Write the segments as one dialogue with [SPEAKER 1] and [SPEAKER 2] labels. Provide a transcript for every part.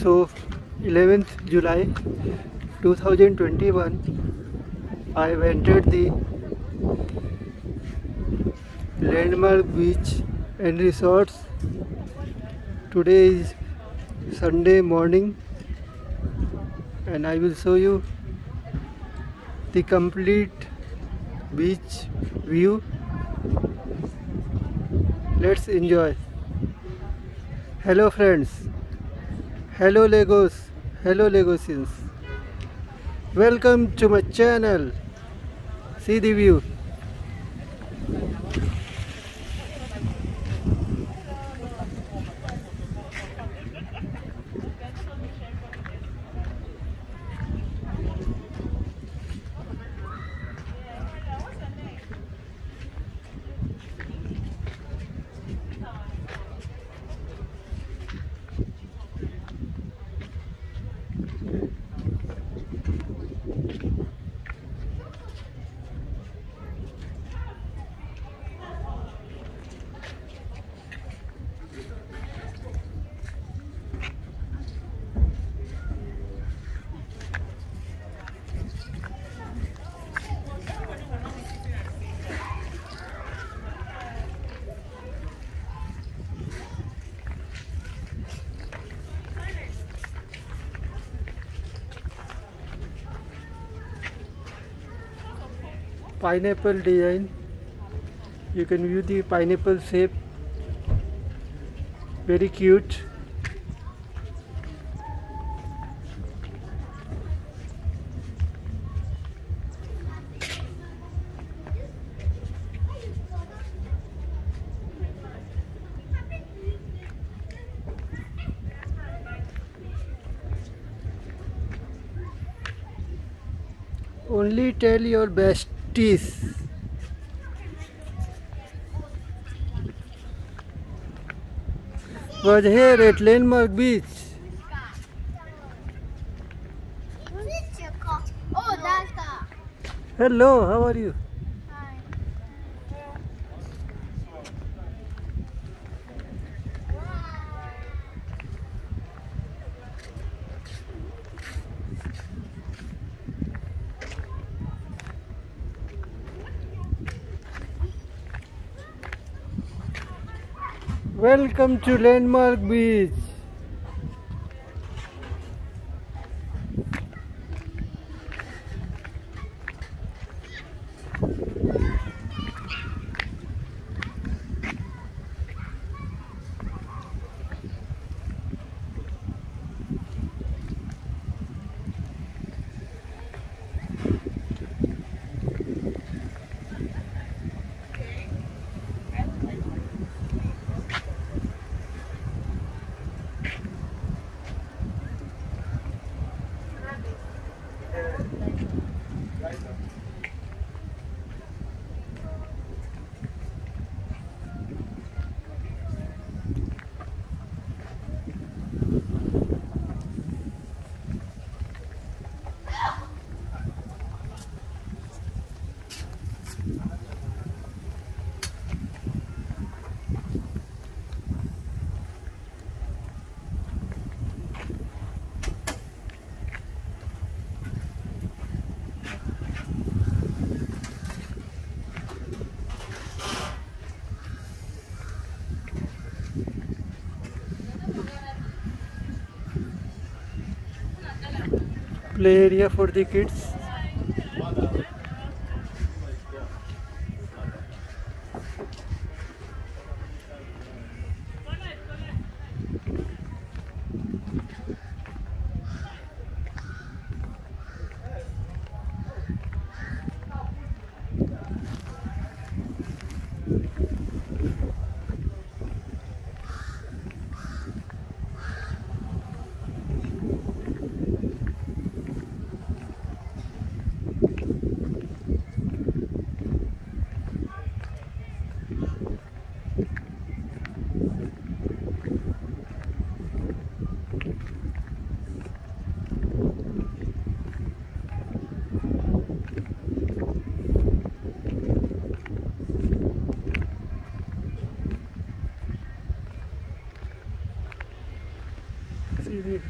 [SPEAKER 1] so 11th July 2021 I have entered the landmark beach and resorts. Today is Sunday morning and I will show you the complete beach view. Let's enjoy. Hello friends hello Lagos. Hello Lagosians welcome to my channel see the view pineapple design you can view the pineapple shape. Very cute. Only tell your besties was here at Landmark Beach.
[SPEAKER 2] Oh.
[SPEAKER 1] Hello, how are you? Welcome to Landmark Beach. Play area for the kids.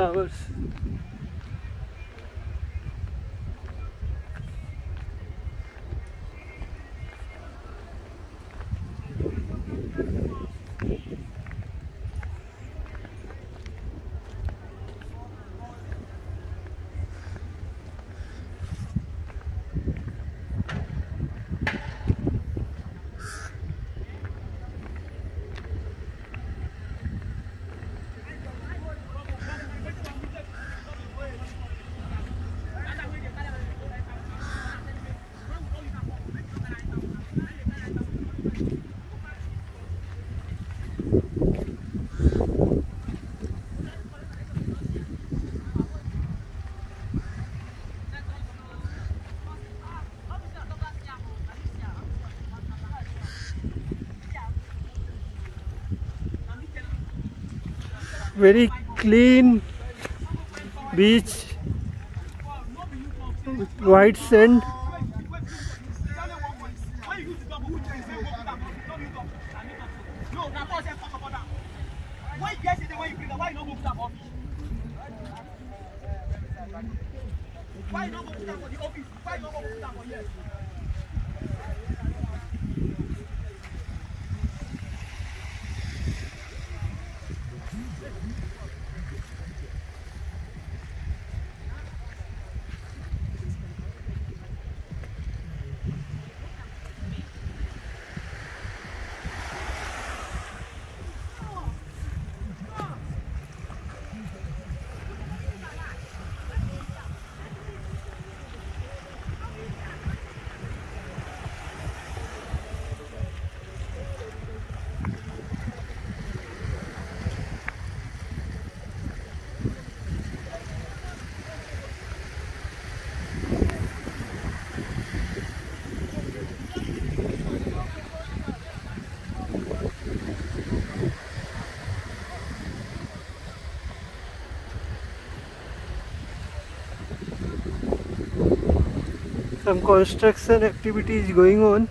[SPEAKER 1] Flowers. Very clean beach with white sand.
[SPEAKER 2] Why not for the office? Why not here?
[SPEAKER 1] Some construction activity is going on.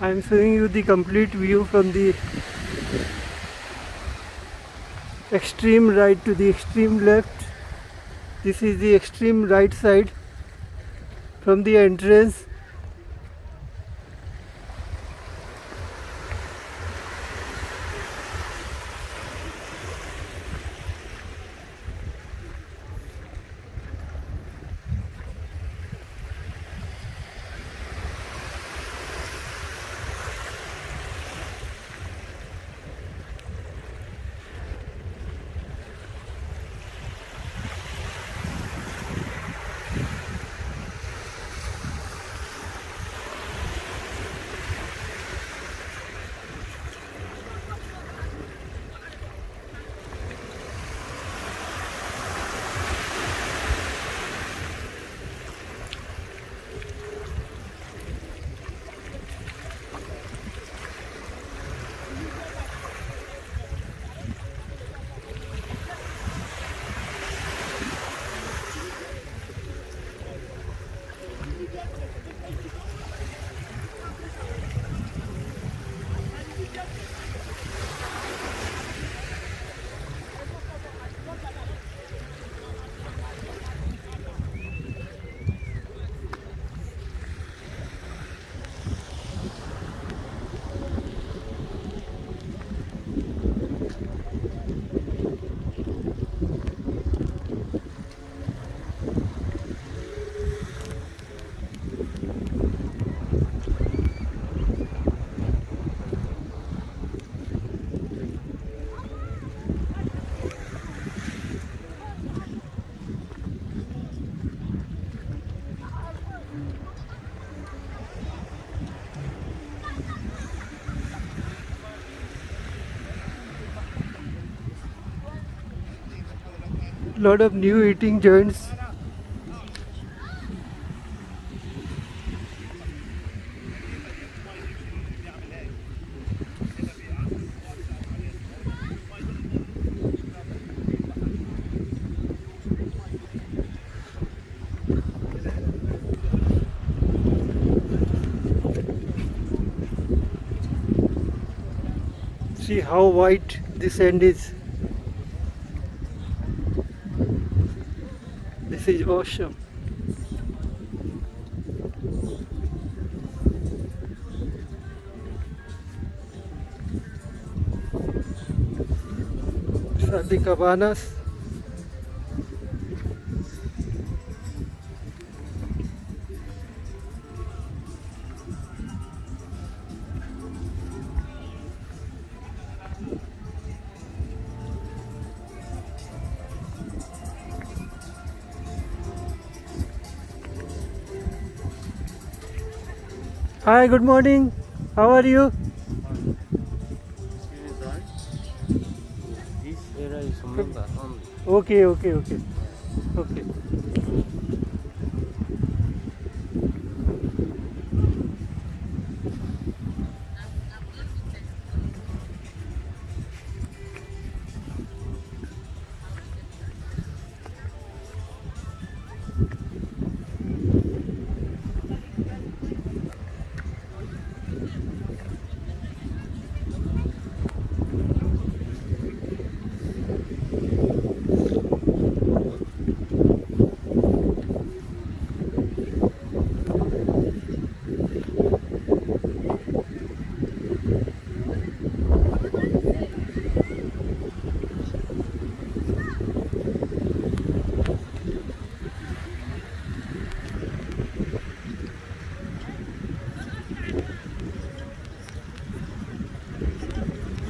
[SPEAKER 1] I am showing you the complete view from the extreme right to the extreme left. This is the extreme right side from the entrance. lot of new eating joints. See how white this end is. This is awesome. These cabanas. Hi, good morning. How are you?
[SPEAKER 3] This area is Sumanga only.
[SPEAKER 1] Okay, okay, okay. Okay.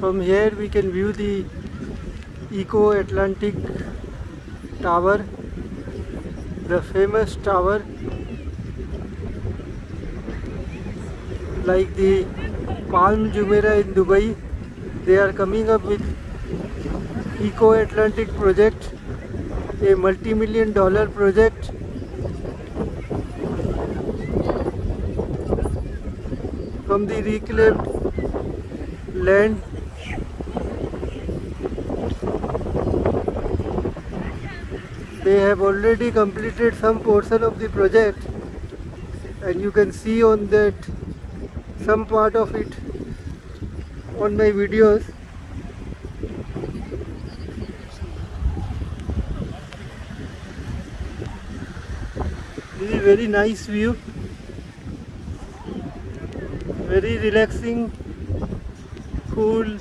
[SPEAKER 1] From here we can view the Eko Atlantic Tower, the famous tower like the Palm Jumeirah in Dubai. They are coming up with Eko Atlantic project, a multi-million dollar project from the reclaimed land they have already completed some portion of the project and you can see on that some part of it on my videos. This is very nice view. Very relaxing cool